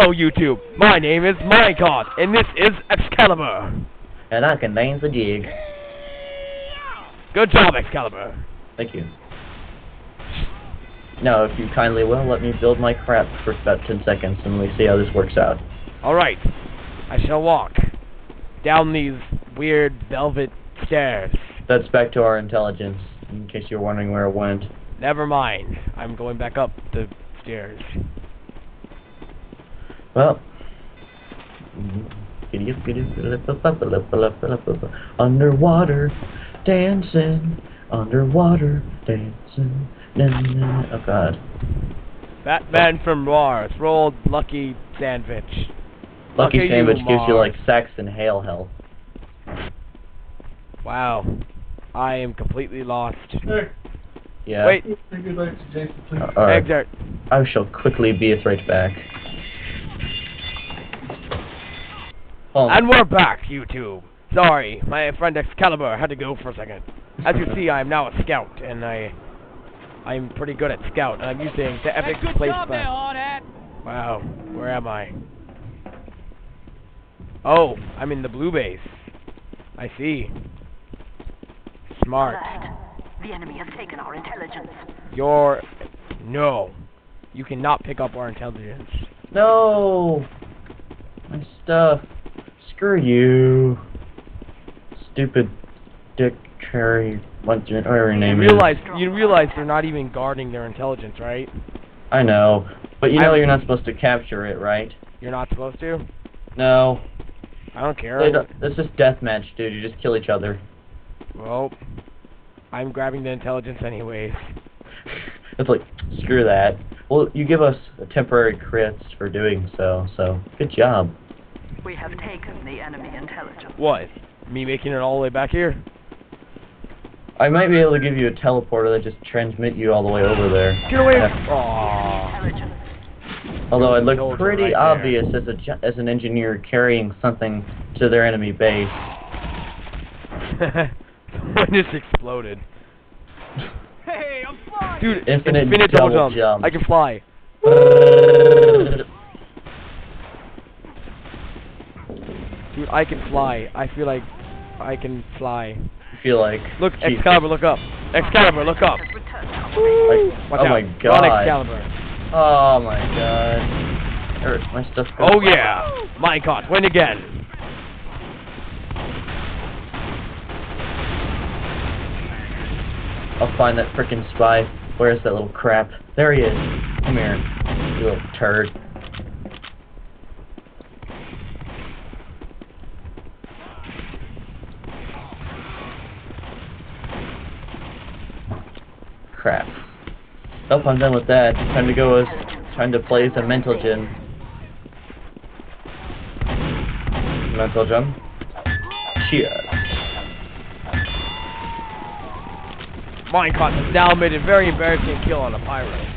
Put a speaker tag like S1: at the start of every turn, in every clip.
S1: Hello, YouTube. My name is Minecart, and this is Excalibur.
S2: And I can dance a jig.
S1: Good job, Excalibur.
S2: Thank you. Now, if you kindly will, let me build my crap for about 10 seconds and we see how this works out.
S1: Alright. I shall walk down these weird velvet stairs.
S2: That's back to our intelligence, in case you're wondering where it went.
S1: Never mind. I'm going back up the stairs.
S2: Well. Underwater, dancing, underwater, dancing. Na, na, na. Oh god.
S1: Batman from Mars rolled Lucky Sandwich.
S2: Lucky
S1: Lucky
S2: Sandwich
S1: you,
S2: gives you
S1: Mars.
S2: like sex and hail health.
S1: Wow. I am completely lost.
S3: Hey,
S2: Yeah.
S1: Wait,
S3: say goodnight to Jason, please.
S2: Uh, alright.
S1: exit.
S2: I shall quickly be it right back. Oh,
S1: And we're back, YouTube. Sorry, my friend Excalibur had to go for a second. As you see, I am now a scout, and I, I'm pretty good at scout. And I'm using the epic placement. Wow, where am I? Oh, I'm in the blue base. I see. Smart.
S4: Alert. The enemy has taken our intelligence.
S1: You're no. You cannot pick up our intelligence.
S2: no! My stuff. Screw you. Stupid Dick Cherry, what's your, whatever your
S1: You
S2: name
S1: realize you realize they're not even guarding their intelligence, right?
S2: I know. But you know
S1: I'm-
S2: you're not supposed to capture it, right?
S1: You're not supposed to.
S2: No.
S1: I don't care.
S2: Don't- This is deathmatch, dude. You just kill each other.
S1: Well, I'm grabbing the intelligence anyways.
S2: It's like, screw that. Well, you give us a temporary crits for doing so, so good job.
S4: We have taken the enemy intelligence.
S1: What? Me making it all the way back here?
S2: I might be able to give you a teleporter that just transmit you all the way over there.
S1: Get away!
S2: Yeah.
S1: Aww.
S2: Although it
S1: Soldier
S2: looked pretty
S1: right
S2: obvious as a as an engineer carrying something to their enemy base.
S1: Someone just exploded.
S3: Hey, I'm flying!
S1: Dude,
S2: Infinite
S1: infinite
S2: double
S1: double jump.
S2: jump.
S1: I can fly. Dude, I can fly. I feel like I can fly.
S2: I feel like
S1: Look,
S2: Jeez.
S1: Excalibur, look up. Excalibur, look up.
S4: Has returned to our base.
S2: Like, oh
S1: Watch
S2: oh
S1: out.
S2: my god.
S1: Excalibur.
S2: Oh my god. Hurt my stuff.
S1: Oh yeah. My god, win again.
S2: I'll find that frickin' spy. Where's that little crap? There he is. Come here, you little turd. Crap. Oh, I'm done with that. Time to go as time to play as a mental gym. Mental gym. Cheers.
S1: Minecart has now made a very embarrassing kill on a pyro.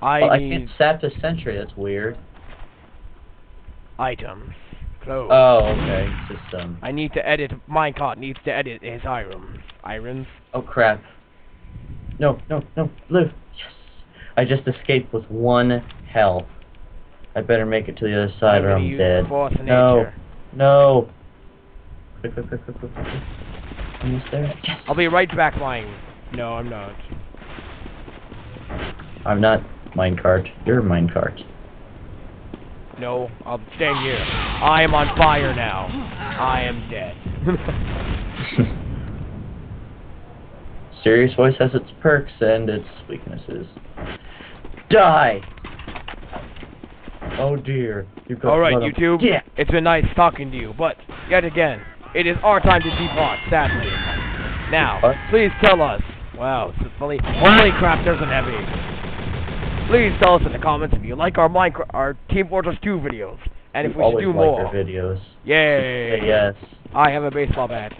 S1: I
S2: Oh, I can't sap the sentry. That's weird.
S1: Item. Clothes.
S2: Oh, okay. System.
S1: I need to edit. Minecart needs to edit his irons. Irons.
S2: Oh crap. No, no, no. Live. Yes. I just escaped with one health. I better make it to the other side
S1: I'm
S2: or I'm
S1: use
S2: dead. No. No. Quick, quick, quick, quick, quick, quick. quick. Almost there. Yes.
S1: I'll be right back, mine. No, I'm not.
S2: I'm not minecart. You're minecart.
S1: No, I'll stand here. I am on fire now. I am dead.
S2: Serious voice has its perks and its weaknesses. Die! Oh dear. You got
S1: All right, YouTube.
S2: Yeah.
S1: It's been nice talking to you, but yet again, it is our time to depart. Sadly. Now,
S2: What?
S1: please tell us. Wow, it's funny. Holy crap, there's an heavy. Please tell us in the comments if you like our Minecraft, our Team Fortress 2 videos, and if we should
S2: always
S1: do
S2: like
S1: more.
S2: our videos.
S1: Yay!
S2: Yes.
S1: I have a baseball bat.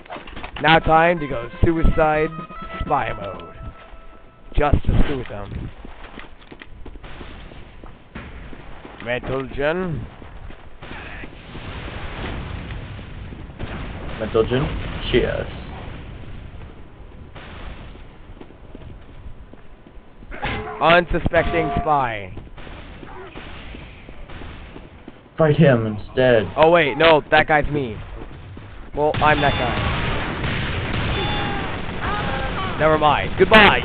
S1: Now time to go suicide spy mode. Just to screw with them. Metal Gen.
S2: Mental Gym. Cheers.
S1: Unsuspecting spy.
S2: Fight him instead.
S1: Oh wait, no, that guy's me. Well, I'm that guy. Never mind. Goodbye.